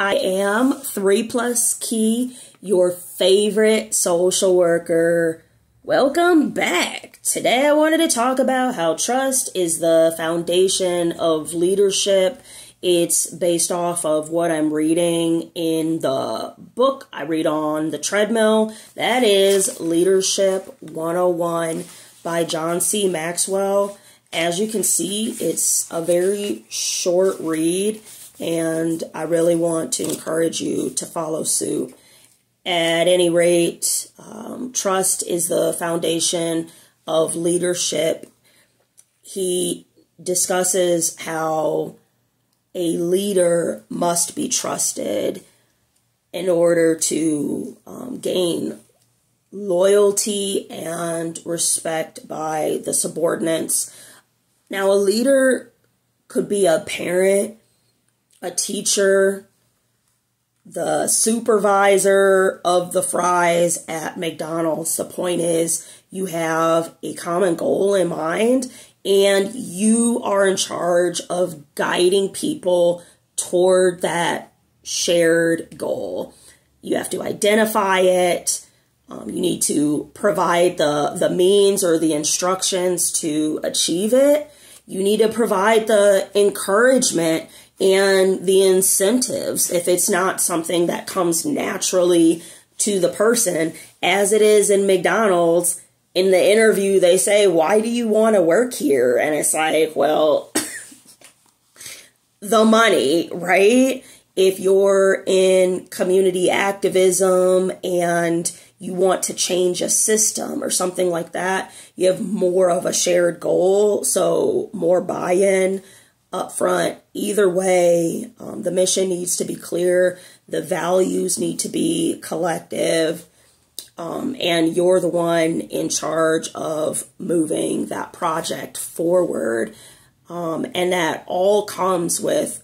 I am 3 Plus Kei, your favorite social worker. Welcome back. Today I wanted to talk about how trust is the foundation of leadership. It's based off of what I'm reading in the book I read on the treadmill. That is Leadership 101 by John C. Maxwell. As you can see, it's a very short read and I really want to encourage you to follow suit. At any rate, um, trust is the foundation of leadership. He discusses how a leader must be trusted in order to um, gain loyalty and respect by the subordinates. Now, a leader could be a parent, a teacher, the supervisor of the fries at McDonald's. The point is, you have a common goal in mind and you are in charge of guiding people toward that shared goal. You have to identify it. Um, you need to provide the, the means or the instructions to achieve it. You need to provide the encouragement and the incentives if it's not something that comes naturally to the person, as it is in McDonald's. In the interview, they say, Why do you want to work here? And it's like, Well, the money, right? If you're in community activism and you want to change a system or something like that, you have more of a shared goal, so more buy in up front. Either way, um, the mission needs to be clear, the values need to be collective, um, and you're the one in charge of moving that project forward. Um, and that all comes with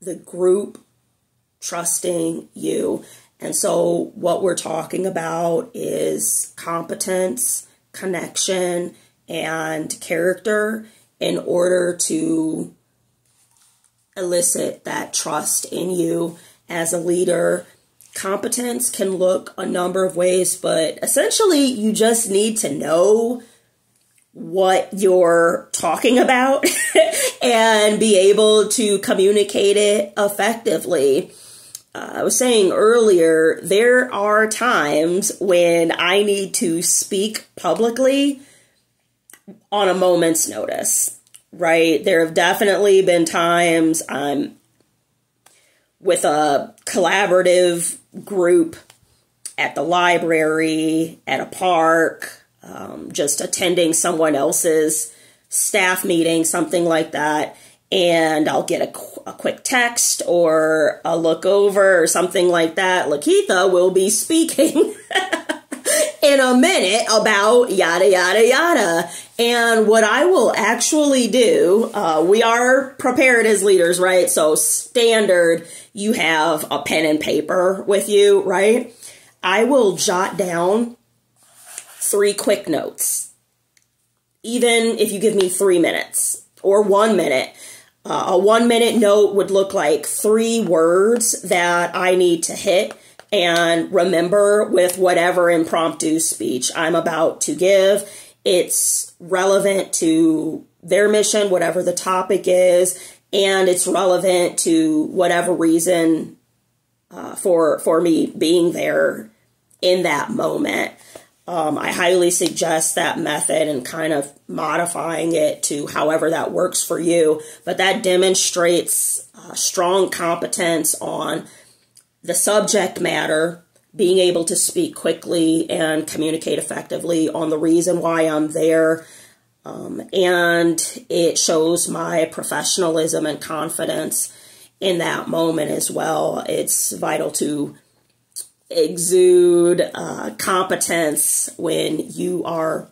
the group trusting you. And so, what we're talking about is competence, connection, and character in order to elicit that trust in you as a leader. Competence can look a number of ways, but essentially, you just need to know what you're talking about and be able to communicate it effectively. Uh, I was saying earlier, there are times when I need to speak publicly on a moment's notice, right? There have definitely been times I'm with a collaborative group at the library, at a park, um, just attending someone else's staff meeting, something like that. And I'll get a, qu- a quick text or a look over or something like that. Lakitha will be speaking in a minute about yada, yada, yada. And what I will actually do, uh, we are prepared as leaders, right? So standard, you have a pen and paper with you, right? I will jot down three quick notes. Even if you give me three minutes or one minute, uh, a one minute note would look like three words that I need to hit and remember with whatever impromptu speech I'm about to give. It's relevant to their mission, whatever the topic is, and it's relevant to whatever reason uh, for for me being there in that moment. Um, I highly suggest that method and kind of modifying it to however that works for you. But that demonstrates uh, strong competence on the subject matter, being able to speak quickly and communicate effectively on the reason why I'm there. Um, and it shows my professionalism and confidence in that moment as well. It's vital to exude uh, competence when you are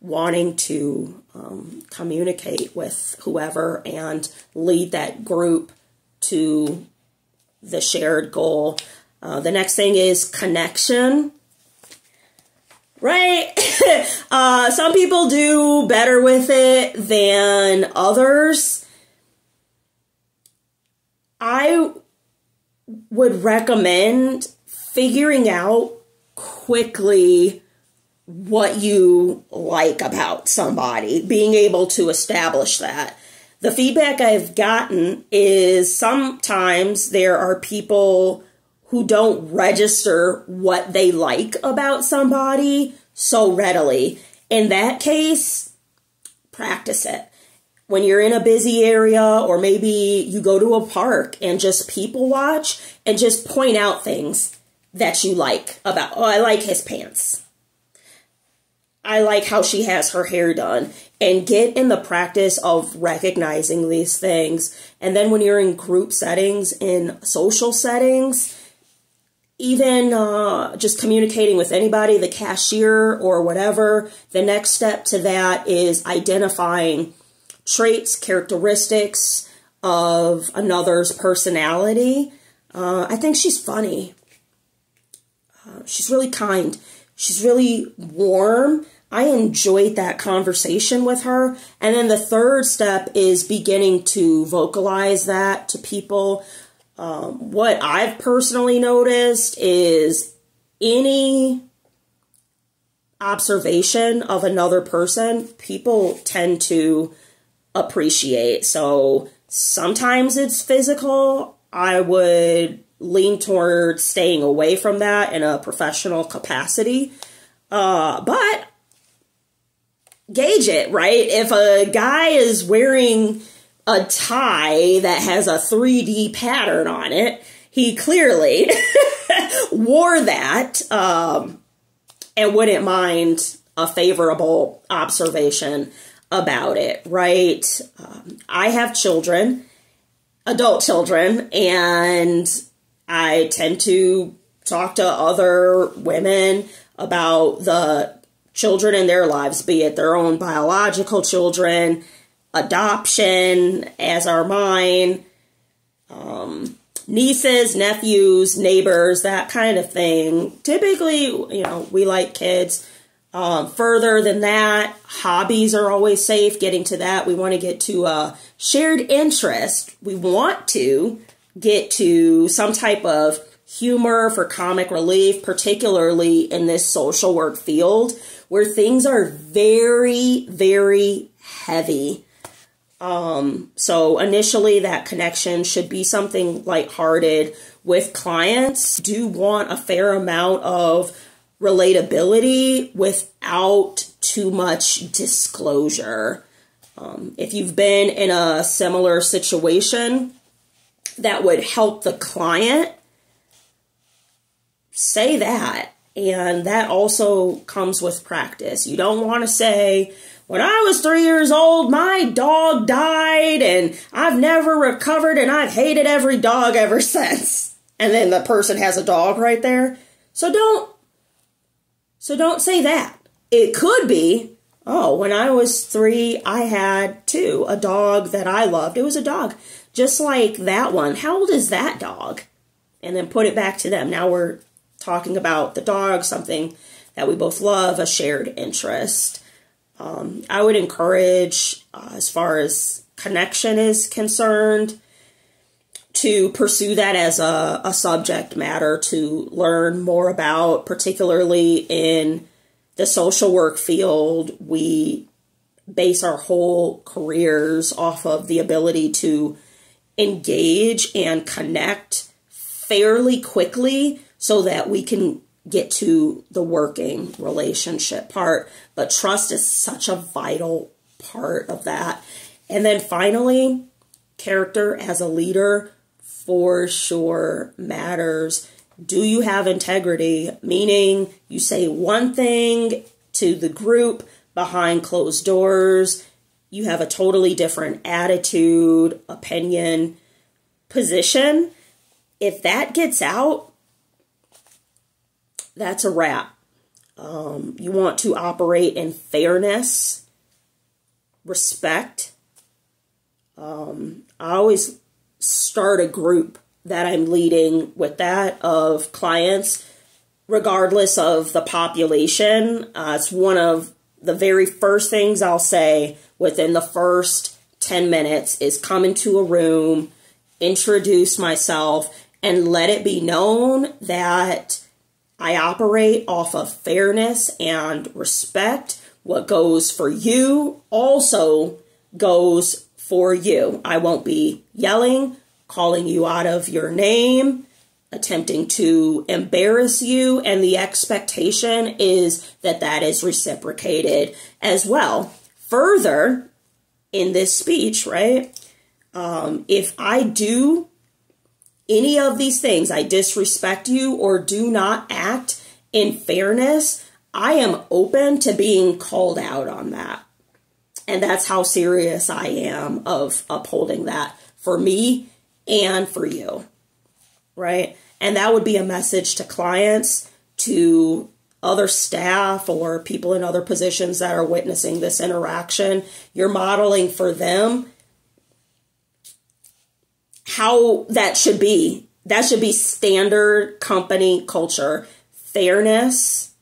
wanting to um, communicate with whoever and lead that group to the shared goal. Uh, the next thing is connection. Right? uh, some people do better with it than others. I would recommend figuring out quickly what you like about somebody, being able to establish that. The feedback I've gotten is sometimes there are people who don't register what they like about somebody so readily. In that case, practice it. When you're in a busy area, or maybe you go to a park and just people watch and just point out things that you like about, oh, I like his pants. I like how she has her hair done and get in the practice of recognizing these things. And then when you're in group settings, in social settings, even uh, just communicating with anybody, the cashier or whatever, the next step to that is identifying traits, characteristics of another's personality. Uh, I think she's funny. Uh, she's really kind. She's really warm. I enjoyed that conversation with her. And then the third step is beginning to vocalize that to people. Um, what I've personally noticed is any observation of another person, people tend to appreciate. So sometimes it's physical. I would lean toward staying away from that in a professional capacity. Uh, but gauge it, right? If a guy is wearing a tie that has a 3D pattern on it, he clearly wore that um, and wouldn't mind a favorable observation about it, right? Um, I have children, adult children, and I tend to talk to other women about the children in their lives, be it their own biological children, adoption, as are mine, um, nieces, nephews, neighbors, that kind of thing. Typically, you know, we like kids. Um, further than that, hobbies are always safe. Getting to that, we want to get to a shared interest. We want to get to some type of humor for comic relief, particularly in this social work field where things are very, very heavy. Um, so initially that connection should be something lighthearted with clients. Do want a fair amount of relatability without too much disclosure. Um, if you've been in a similar situation, that would help the client say that and that also comes with practice. You don't want to say, when I was three years old, my dog died and I've never recovered and I've hated every dog ever since. And then the person has a dog right there. So don't, so don't say that. It could be, oh, when I was three, I had two, a dog that I loved. It was a dog, just like that one. How old is that dog? And then put it back to them. Now we're talking about the dog, something that we both love, a shared interest. Um, I would encourage, uh, as far as connection is concerned, to pursue that as a, a subject matter to learn more about, particularly in the social work field. We base our whole careers off of the ability to engage and connect fairly quickly so that we can get to the working relationship part. But trust is such a vital part of that. And then finally, character as a leader for sure matters. Do you have integrity? Meaning you say one thing to the group behind closed doors, you have a totally different attitude, opinion, position. If that gets out, that's a wrap. Um, you want to operate in fairness, respect. Um, I always start a group that I'm leading with that of clients, regardless of the population. Uh, it's one of the very first things I'll say within the first 10 minutes is come into a room, introduce myself, and let it be known that I operate off of fairness and respect. What goes for you also goes for you. I won't be yelling, calling you out of your name, attempting to embarrass you, and the expectation is that that is reciprocated as well. Further, in this speech, right? Um, if I do any of these things, I disrespect you or do not act in fairness, I am open to being called out on that. And that's how serious I am of upholding that for me and for you. Right? And that would be a message to clients, to other staff or people in other positions that are witnessing this interaction. You're modeling for them how that should be. That should be standard company culture. Fairness,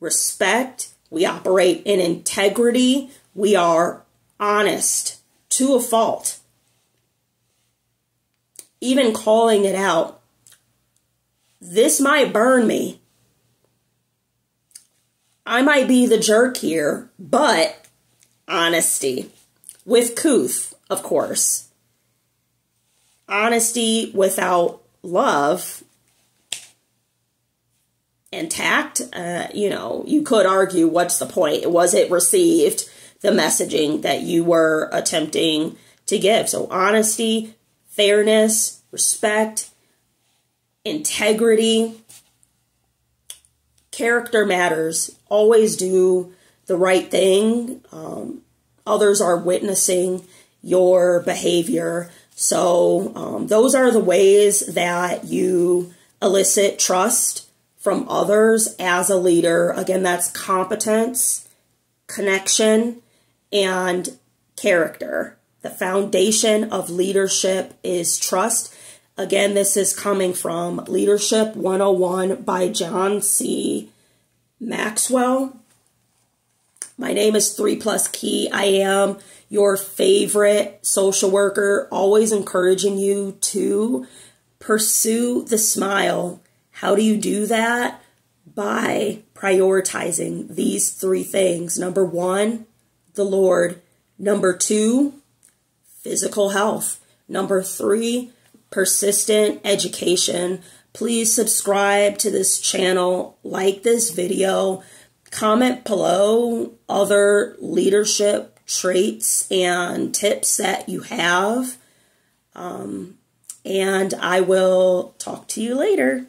respect. We operate in integrity. We are honest to a fault. Even calling it out. This might burn me. I might be the jerk here, but honesty. With couth, of course. Honesty without love and tact, uh, you know, you could argue what's the point? Was it received, the messaging that you were attempting to give? So, honesty, fairness, respect, integrity, character matters. Always do the right thing. Um, others are witnessing your behavior. So, um, those are the ways that you elicit trust from others as a leader. Again, that's competence, connection, and character. The foundation of leadership is trust. Again, this is coming from Leadership 101 by John C. Maxwell. My name is 3 Plus Kei. I am your favorite social worker, always encouraging you to pursue the smile. How do you do that? By prioritizing these three things. Number one, the Lord. Number two, physical health. Number three, persistent education. Please subscribe to this channel, like this video, comment below other leadership traits and tips that you have. Um, and I will talk to you later.